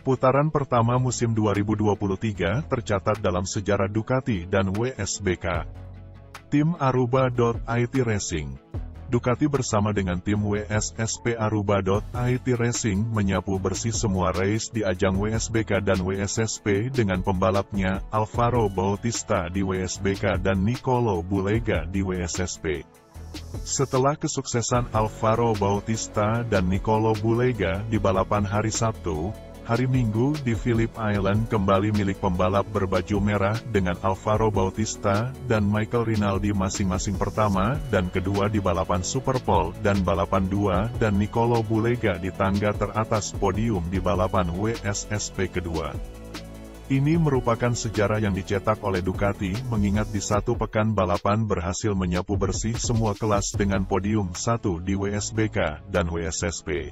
Putaran pertama musim 2023 tercatat dalam sejarah Ducati dan WSBK. Tim Aruba.it Racing Ducati bersama dengan tim WSSP Aruba.it Racing menyapu bersih semua race di ajang WSBK dan WSSP dengan pembalapnya Alvaro Bautista di WSBK dan Nicolo Bulega di WSSP. Setelah kesuksesan Alvaro Bautista dan Nicolo Bulega di balapan hari Sabtu, Hari Minggu di Phillip Island kembali milik pembalap berbaju merah dengan Alvaro Bautista dan Michael Rinaldi masing-masing pertama dan kedua di balapan Superpole dan balapan dua dan Nicolo Bulega di tangga teratas podium di balapan WSSP kedua. Ini merupakan sejarah yang dicetak oleh Ducati mengingat di satu pekan balapan berhasil menyapu bersih semua kelas dengan podium satu di WSBK dan WSSP.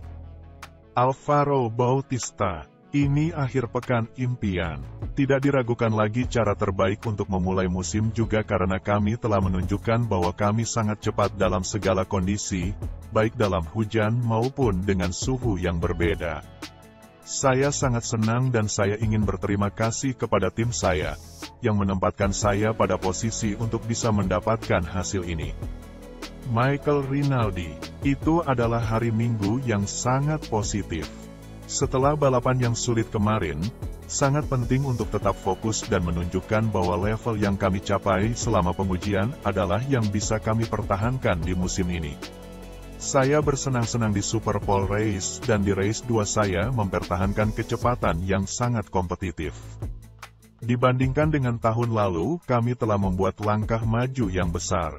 Alvaro Bautista. Ini akhir pekan impian. Tidak diragukan lagi cara terbaik untuk memulai musim juga karena kami telah menunjukkan bahwa kami sangat cepat dalam segala kondisi, baik dalam hujan maupun dengan suhu yang berbeda. Saya sangat senang dan saya ingin berterima kasih kepada tim saya, yang menempatkan saya pada posisi untuk bisa mendapatkan hasil ini. Michael Rinaldi, itu adalah hari Minggu yang sangat positif. Setelah balapan yang sulit kemarin, sangat penting untuk tetap fokus dan menunjukkan bahwa level yang kami capai selama pengujian adalah yang bisa kami pertahankan di musim ini. Saya bersenang-senang di Super Pole Race dan di race 2 saya mempertahankan kecepatan yang sangat kompetitif. Dibandingkan dengan tahun lalu, kami telah membuat langkah maju yang besar.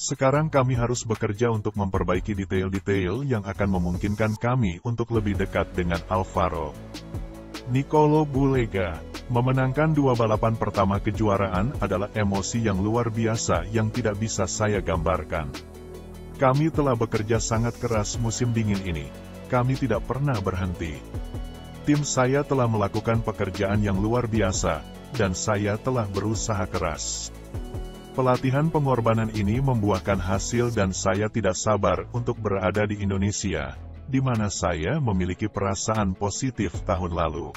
Sekarang kami harus bekerja untuk memperbaiki detail-detail yang akan memungkinkan kami untuk lebih dekat dengan Alvaro. Nicolo Bulega Memenangkan dua balapan pertama kejuaraan adalah emosi yang luar biasa yang tidak bisa saya gambarkan. Kami telah bekerja sangat keras musim dingin ini. Kami tidak pernah berhenti. Tim saya telah melakukan pekerjaan yang luar biasa, dan saya telah berusaha keras. Pelatihan pengorbanan ini membuahkan hasil dan saya tidak sabar untuk berada di Indonesia, di mana saya memiliki perasaan positif tahun lalu.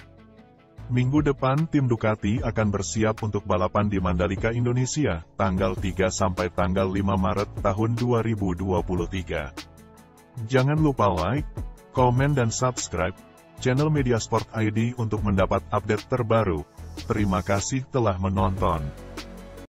Minggu depan tim Ducati akan bersiap untuk balapan di Mandalika, Indonesia, tanggal 3 sampai tanggal 5 Maret tahun 2023. Jangan lupa like, komen dan subscribe channel Media Sport ID untuk mendapat update terbaru. Terima kasih telah menonton.